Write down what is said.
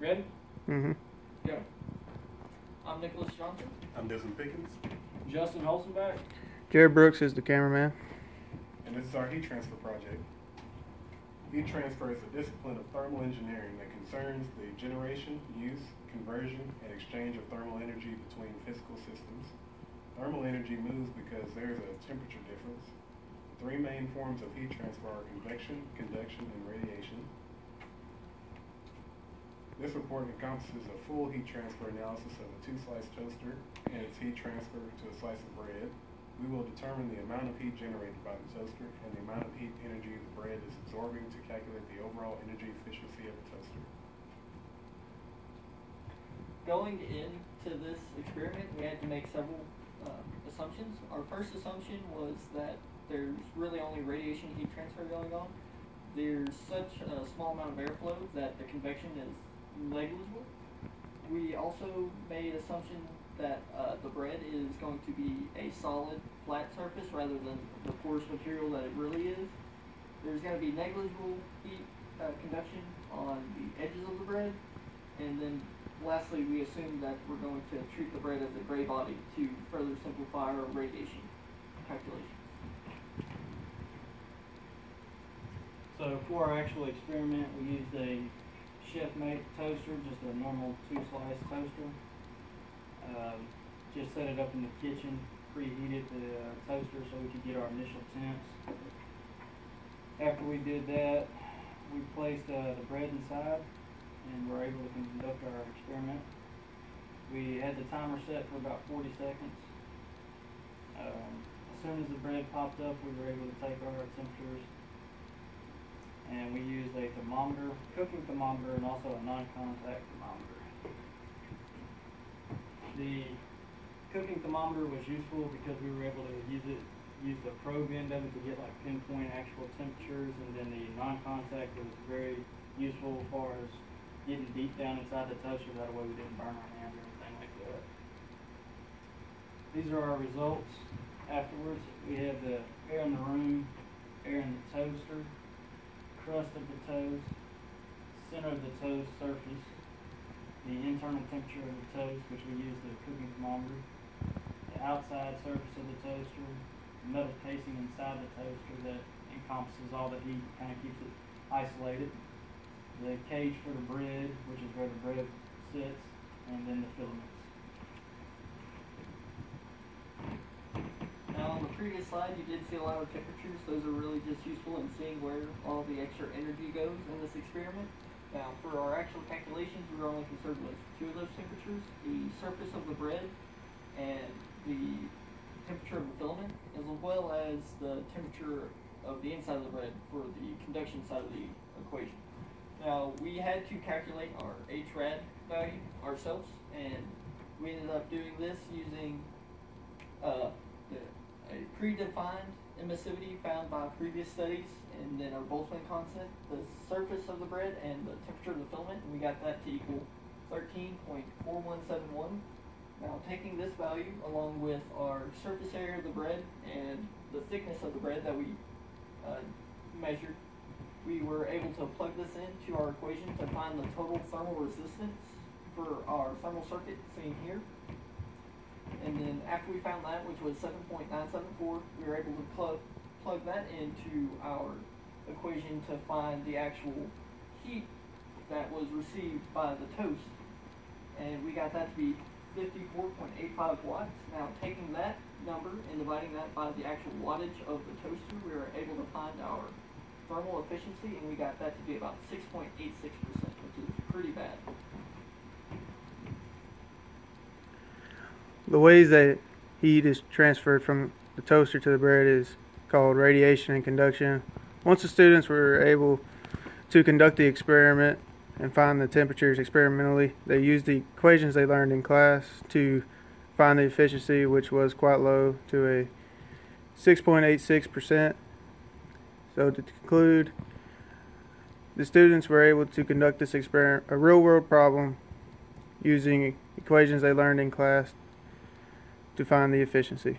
Ready? Mm-hmm. Go. I'm Nicholas Johnson. I'm Desmond Pickens, Justin Holzenbach. Jarrod Brooks is the cameraman. and this is our heat transfer project. Heat transfer is a discipline of thermal engineering that concerns the generation, use, conversion, and exchange of thermal energy between physical systems. Thermal energy moves because there is a temperature difference. Three main forms of heat transfer are convection, conduction, and radiation. This report encompasses a full heat transfer analysis of a two-slice toaster and its heat transfer to a slice of bread. We will determine the amount of heat generated by the toaster and the amount of heat energy the bread is absorbing to calculate the overall energy efficiency of the toaster. Going into this experiment, we had to make several uh, assumptions. Our first assumption was that there's really only radiation heat transfer going on. There's such a small amount of airflow that the convection is negligible. We also made assumption that uh, the bread is going to be a solid, flat surface rather than the porous material that it really is. There's going to be negligible heat uh, conduction on the edges of the bread, and then lastly, we assume that we're going to treat the bread as a gray body to further simplify our radiation calculations. So for our actual experiment, we used a chef made toaster, just a normal two slice toaster. Um, just set it up in the kitchen, preheated the uh, toaster so we could get our initial temps. After we did that, we placed uh, the bread inside and were able to conduct our experiment. We had the timer set for about 40 seconds. Um, as soon as the bread popped up, we were able to take our temperatures and we used a thermometer, cooking thermometer, and also a non-contact thermometer. The cooking thermometer was useful because we were able to use it, use the probe end of it to get like pinpoint actual temperatures, and then the non-contact was very useful as far as getting deep down inside the toaster. That way we didn't burn our hands or anything like that. These are our results afterwards. We had the air in the room, air in the toaster, crust of the toast, center of the toast surface, the internal temperature of the toast, which we use the cooking thermometer, the outside surface of the toaster, the metal casing inside the toaster that encompasses all the heat, kind of keeps it isolated, the cage for the bread, which is where the bread sits, and then the filaments. Now, on the previous slide, you did see a lot of temperatures. Those are really just useful in seeing where all the extra energy goes in this experiment. Now, for our actual calculations, we were only concerned with two of those temperatures, the surface of the bread and the temperature of the filament, as well as the temperature of the inside of the bread for the conduction side of the equation. Now, we had to calculate our HRAD value ourselves, and we ended up doing this using uh, the, predefined emissivity found by previous studies, and then our Boltzmann constant, the surface of the bread, and the temperature of the filament, and we got that to equal 13.4171. Now, taking this value along with our surface area of the bread and the thickness of the bread that we uh, measured, we were able to plug this into our equation to find the total thermal resistance for our thermal circuit seen here. After we found that, which was 7.974, we were able to plug, plug that into our equation to find the actual heat that was received by the toast. And we got that to be 54.85 watts. Now taking that number and dividing that by the actual wattage of the toaster, we were able to find our thermal efficiency and we got that to be about 6.86%, which is pretty bad. The ways that heat is transferred from the toaster to the bread is called radiation and conduction. Once the students were able to conduct the experiment and find the temperatures experimentally, they used the equations they learned in class to find the efficiency, which was quite low, to a 6.86%. So to conclude, the students were able to conduct this experiment, a real world problem, using equations they learned in class to find the efficiency.